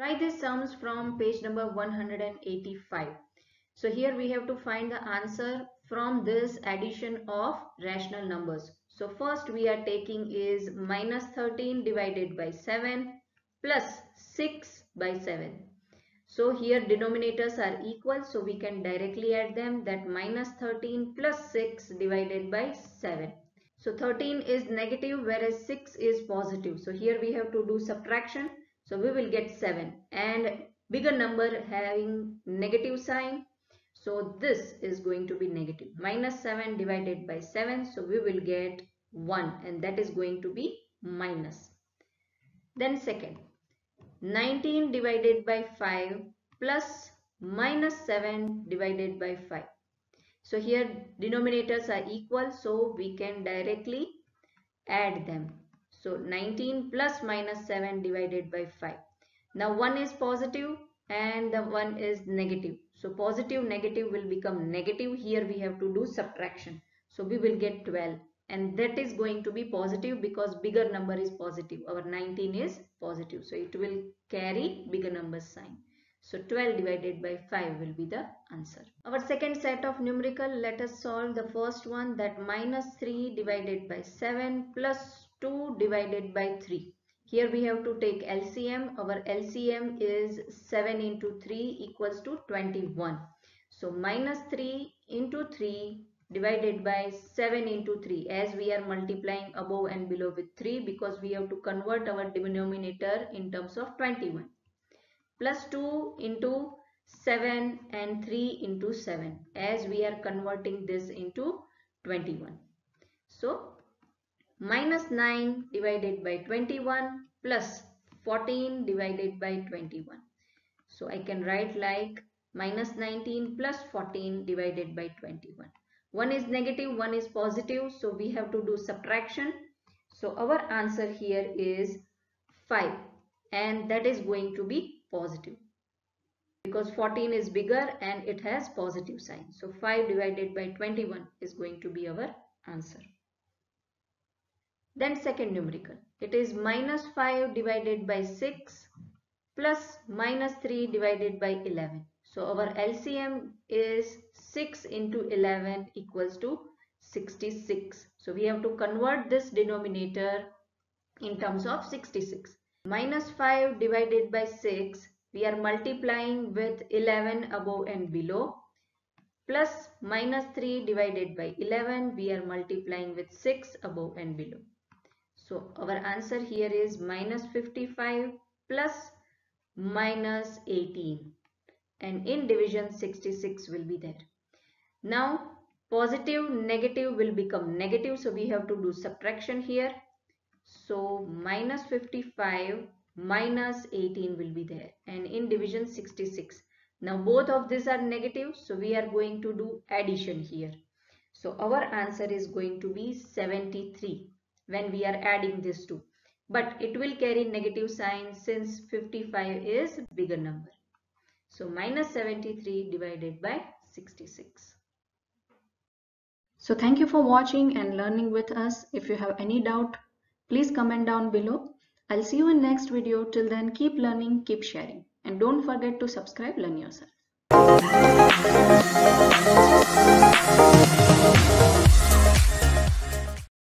Try these sums from page number 185. So here we have to find the answer from this addition of rational numbers. So first we are taking is minus 13 divided by 7 plus 6 by 7. So here denominators are equal so we can directly add them that minus 13 plus 6 divided by 7. So 13 is negative whereas 6 is positive. So here we have to do subtraction so we will get 7 and bigger number having negative sign. So this is going to be negative. Minus 7 divided by 7. So we will get 1 and that is going to be minus. Then second. 19 divided by 5 plus minus 7 divided by 5. So here denominators are equal so we can directly add them. So 19 plus minus 7 divided by 5. Now 1 is positive and the 1 is negative. So positive negative will become negative. Here we have to do subtraction. So we will get 12 and that is going to be positive because bigger number is positive. Our 19 is positive. So it will carry bigger number sign. So 12 divided by 5 will be the answer. Our second set of numerical, let us solve the first one that minus 3 divided by 7 plus 2 divided by 3. Here we have to take LCM. Our LCM is 7 into 3 equals to 21. So minus 3 into 3 divided by 7 into 3 as we are multiplying above and below with 3 because we have to convert our denominator in terms of 21 plus 2 into 7 and 3 into 7 as we are converting this into 21. So minus 9 divided by 21 plus 14 divided by 21. So I can write like minus 19 plus 14 divided by 21. One is negative, one is positive. So we have to do subtraction. So our answer here is 5 and that is going to be positive because 14 is bigger and it has positive sign. So 5 divided by 21 is going to be our answer. Then second numerical. It is minus 5 divided by 6 plus minus 3 divided by 11. So our LCM is 6 into 11 equals to 66. So we have to convert this denominator in terms of 66. Minus 5 divided by 6 we are multiplying with 11 above and below plus minus 3 divided by 11 we are multiplying with 6 above and below. So our answer here is minus 55 plus minus 18 and in division 66 will be there. Now positive negative will become negative so we have to do subtraction here. So minus 55 minus 18 will be there and in division 66. Now both of these are negative so we are going to do addition here. So our answer is going to be 73 when we are adding these two. But it will carry negative sign since 55 is bigger number. So minus 73 divided by 66. So thank you for watching and learning with us. If you have any doubt, please comment down below. I'll see you in next video. Till then, keep learning, keep sharing. And don't forget to subscribe, learn yourself.